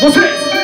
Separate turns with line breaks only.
ボス